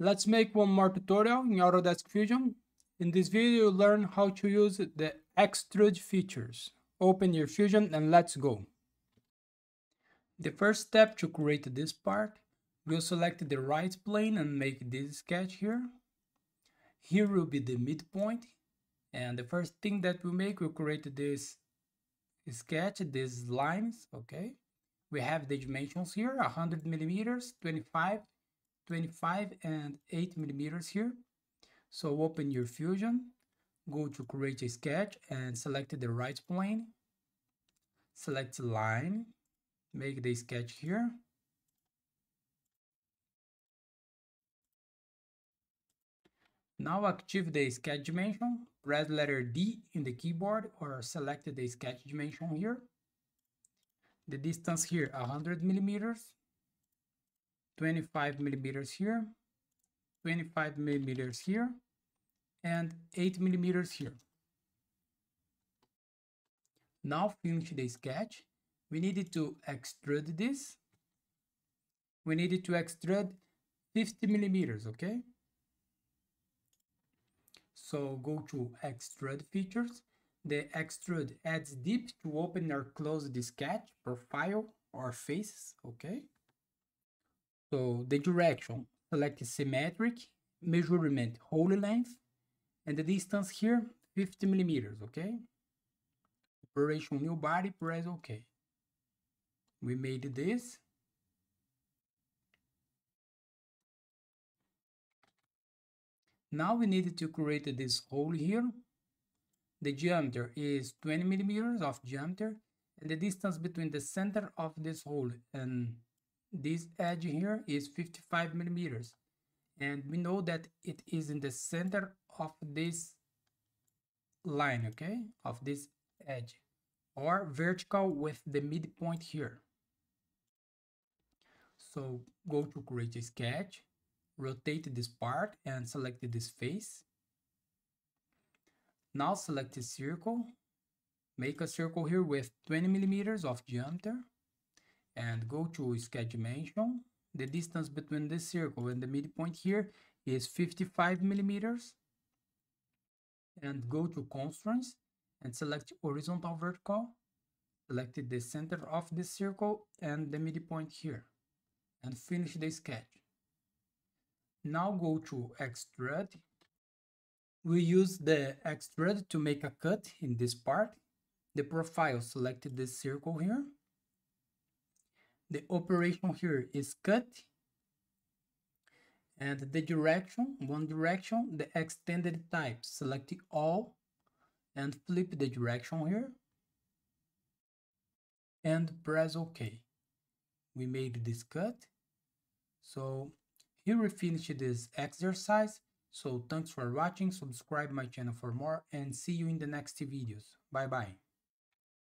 Let's make one more tutorial in Autodesk Fusion. In this video, you'll learn how to use the extrude features. Open your Fusion and let's go. The first step to create this part, we'll select the right plane and make this sketch here. Here will be the midpoint. And the first thing that we make, we'll create this sketch, these lines, okay? We have the dimensions here, 100 millimeters, 25, 25 and 8 millimeters here. So open your Fusion, go to create a sketch and select the right plane. Select line, make the sketch here. Now active the sketch dimension, press letter D in the keyboard or select the sketch dimension here. The distance here 100 millimeters 25 millimeters here, 25 millimeters here, and 8 millimeters here. Now finish the sketch. We needed to extrude this. We needed to extrude 50 millimeters, okay? So go to extrude features. The extrude adds deep to open or close the sketch, profile, or faces, okay? So the direction, select symmetric, measurement whole length, and the distance here, 50 millimeters, okay? Operation new body, press OK. We made this. Now we need to create this hole here. The diameter is 20 millimeters of diameter and the distance between the center of this hole and this edge here is 55 millimeters and we know that it is in the center of this line okay of this edge or vertical with the midpoint here. So go to create a sketch rotate this part and select this face. Now select a circle. Make a circle here with 20 millimeters of diameter and go to sketch dimension. The distance between this circle and the midpoint here is 55 millimeters. And go to constraints and select horizontal vertical. Select the center of the circle and the midpoint here. And finish the sketch. Now go to extrude. We use the extrude to make a cut in this part. The profile, select this circle here the operation here is cut. And the direction one direction the extended type. Select all and flip the direction here. And press ok. We made this cut. So here we finish this exercise. So thanks for watching. Subscribe my channel for more and see you in the next videos. Bye bye